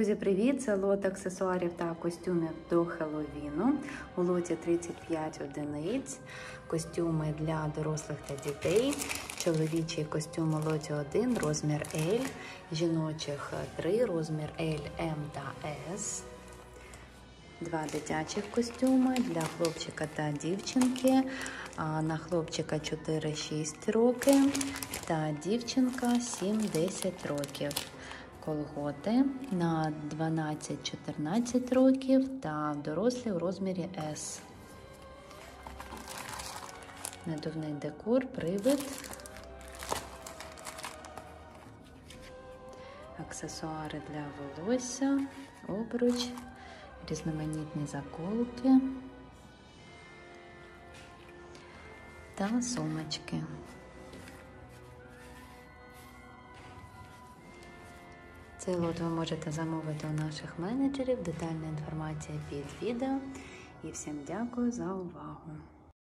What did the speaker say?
Друзі, привіт! Це лот аксесуарів та костюмів до Хеллоуіну. У лоті 35 одиниць, костюми для дорослих та дітей, чоловічий костюм у лоті 1, розмір L, жіночих 3, розмір L, M та S. Два дитячих костюми для хлопчика та дівчинки. На хлопчика 4-6 років та дівчинка 7-10 років. Колготи на 12-14 років та дорослі у розмірі S. Надувний декор, привид, аксесуари для волосся, обруч, різноманітні заколки та сумочки. Цей лот ви можете замовити у наших менеджерів. Детальна інформація під відео. І всім дякую за увагу!